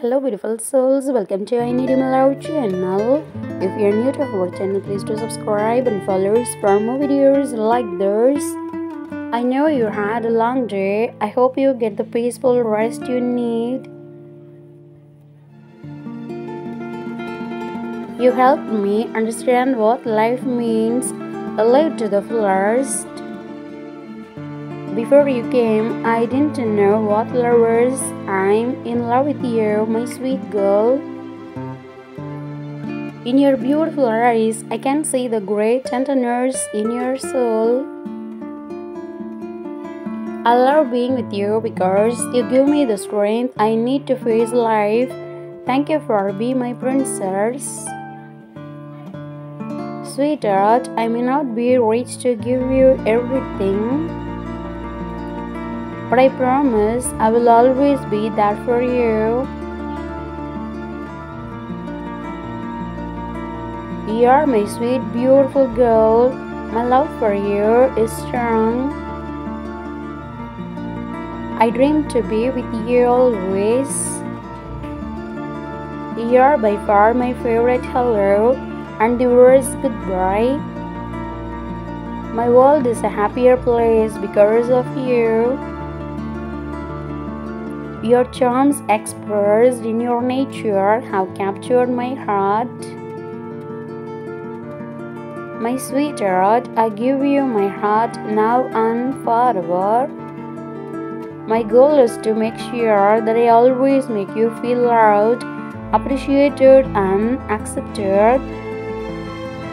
Hello beautiful souls, welcome to I Need Love channel. If you're new to our channel, please do subscribe and follow us for more videos like this. I know you had a long day. I hope you get the peaceful rest you need. You helped me understand what life means, live to the fullest. Before you came, I didn't know what love was. I'm in love with you, my sweet girl. In your beautiful eyes, I can see the great tenderness in your soul. I love being with you because you give me the strength I need to face life. Thank you for being my princess. Sweetheart, I may not be rich to give you everything. But I promise I will always be there for you. You are my sweet, beautiful girl. My love for you is strong. I dream to be with you always. You are by far my favorite hello and the worst goodbye. My world is a happier place because of you. Your charms expressed in your nature have captured my heart. My sweetheart, I give you my heart now and forever. My goal is to make sure that I always make you feel loved, appreciated, and accepted.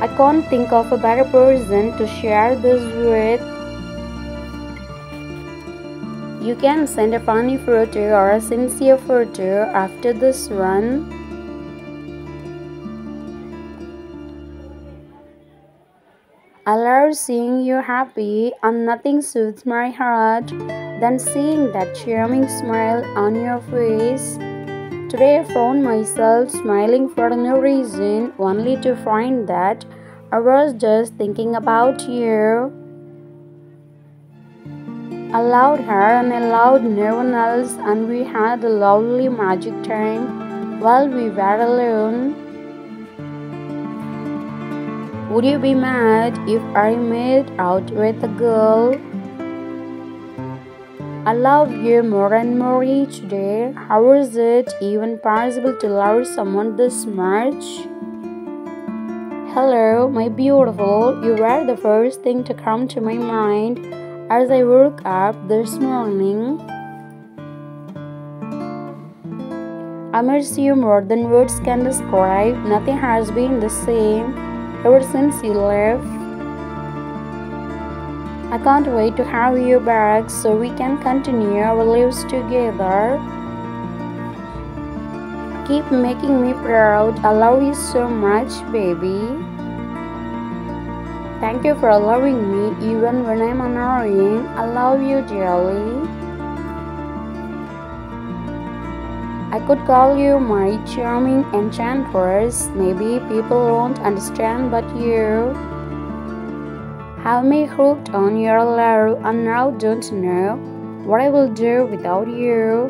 I can't think of a better person to share this with. You can send a funny photo or a sincere photo after this one. I love seeing you happy, and nothing soothes my heart than seeing that charming smile on your face. Today I found myself smiling for no reason, only to find that I was just thinking about you. I loved her and I loved no one else, and we had a lovely magic time while we were alone. Would you be mad if I made out with a girl? I love you more and more each day. How is it even possible to love someone this much? Hello, my beautiful. You were the first thing to come to my mind as I woke up this morning. I miss you more than words can describe. Nothing has been the same ever since you left. I can't wait to have you back so we can continue our lives together. Keep making me proud. I love you so much, baby. Thank you for loving me even when I'm annoying. I love you dearly. I could call you my charming enchantress. Maybe people won't understand, but you have me hooked on your love, and now don't know what I will do without you.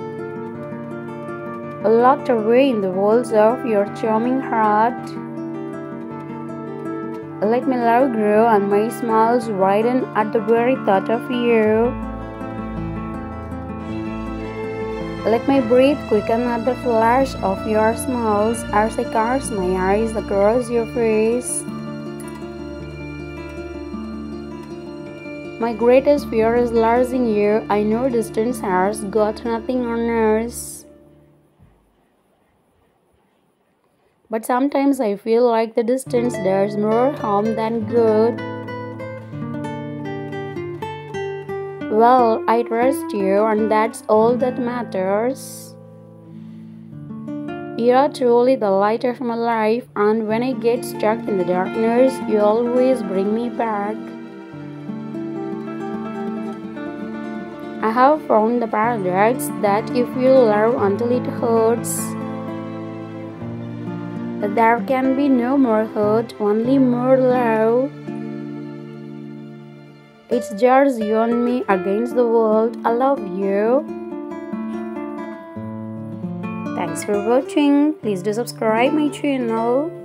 Locked away in the walls of your charming heart. Let my love grow and my smiles widen at the very thought of you. Let my breath quicken at the flash of your smiles as I cast my eyes across your face. My greatest fear is losing you. I know distance has got nothing on us. But sometimes I feel like the distance does more harm than good. Well, I trust you, and that's all that matters. You are truly the light of my life, and when I get stuck in the darkness, you always bring me back. I have found the paradox that if you love until it hurts, there can be no more hurt, only more love. It's just you and me against the world. I love you. Thanks for watching. Please do subscribe my channel.